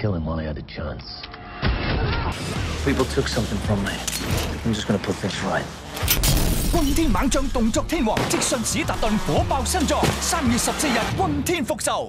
kill him while I had the chance. People took something from me. I'm just gonna put things right. 轰天猛将动作天王即信史达顿火爆新作，三月十四日轰天复仇。